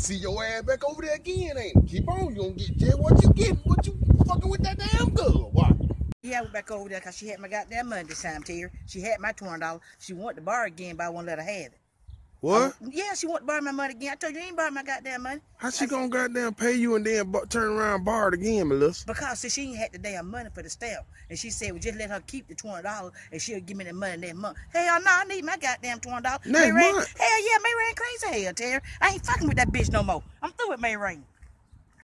see your ass back over there again, ain't it? Keep on, you don't get just what you getting, what you fucking with that damn girl. Why? Yeah, we back over there because she had my goddamn money this time, Terry. She had my $20. She wanted to borrow again, but I won't let her have it. What? Yeah, she want to borrow my money again. I told you, you ain't borrow my goddamn money. How she gonna goddamn pay you and then turn around and borrow it again, Melissa? Because see, she ain't had the damn money for the stamp. And she said, well, just let her keep the $20 and she'll give me the money next month. Hell no, I need my goddamn $20. Next Mary Ann- month? Hell yeah, Mary Ann crazy hell, Terry. I ain't fucking with that bitch no more. I'm through with Mary Ann.